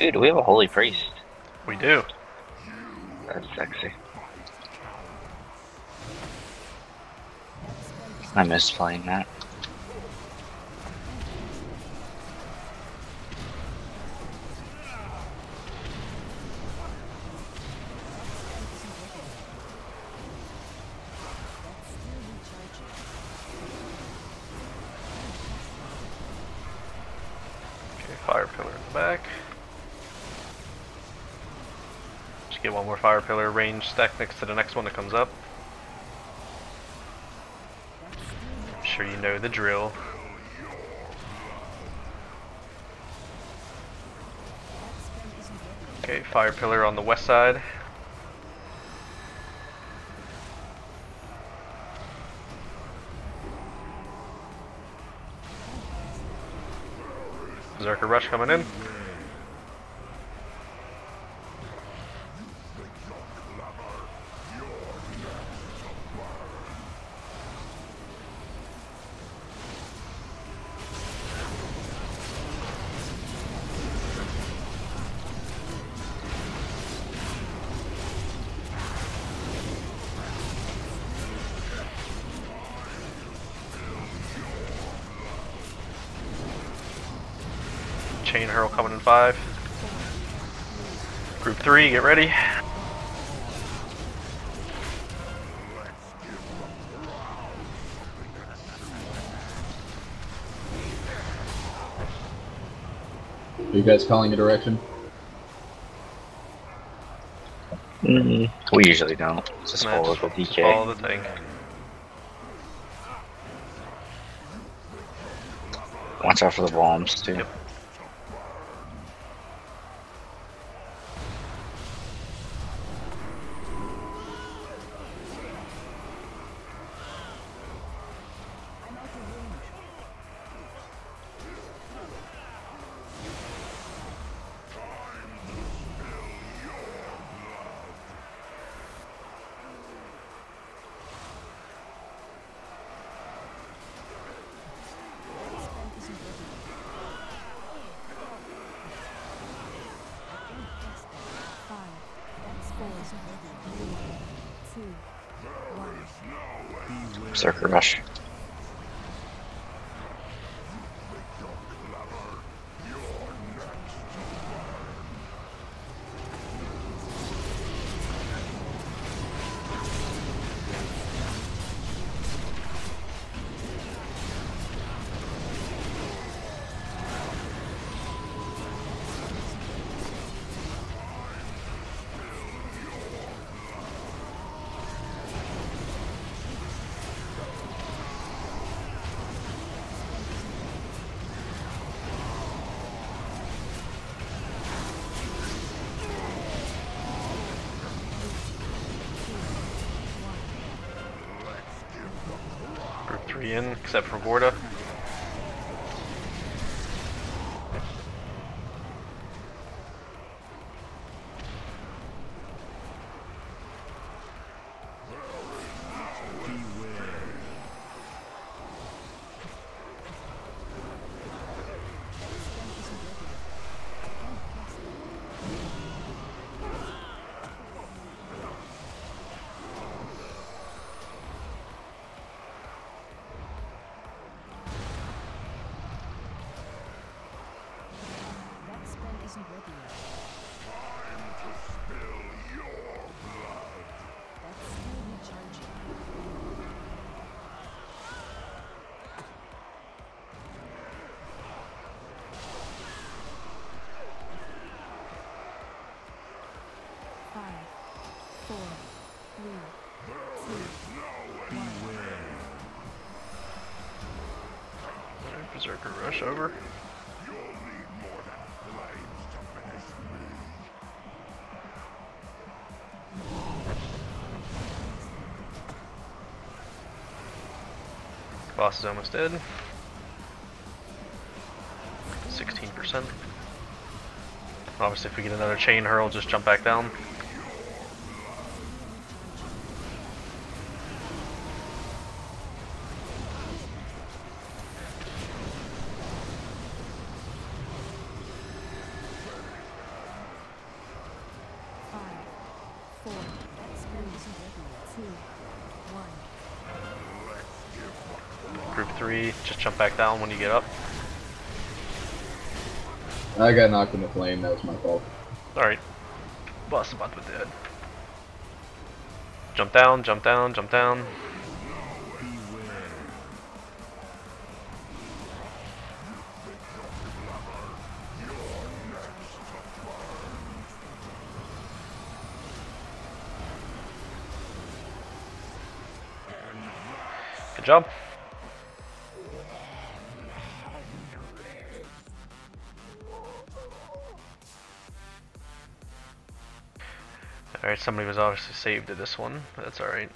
Dude, we have a holy priest. We do. That's sexy. I miss playing that. Okay, fire pillar in the back. Get one more fire pillar range stack next to the next one that comes up. I'm sure you know the drill. Okay, fire pillar on the west side. Berserker Rush coming in. Chain Hurl coming in five. Group three, get ready. Are you guys calling a direction? Mm, we usually don't. Just Nah, follow just the DK. Follow the thing. Watch out for the bombs too. Yep. Berserker Rush. In, except for Vorta. Berserker Rush over. Boss is almost dead. 16%. Obviously, if we get another chain hurl, just jump back down. Group three, just jump back down when you get up. I got knocked in the flame, that was my fault. Alright. boss. about the dead. Jump down, jump down, jump down. Job. Alright, somebody was obviously saved to this one. That's alright.